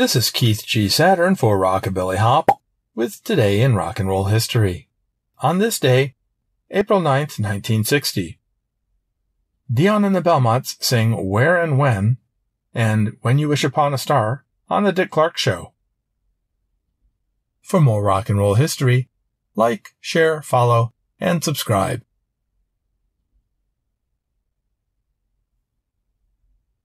This is Keith G. Saturn for Rockabilly Hop with Today in Rock and Roll History. On this day, April 9, 1960, Dion and the Belmonts sing Where and When and When You Wish Upon a Star on The Dick Clark Show. For more rock and roll history, like, share, follow, and subscribe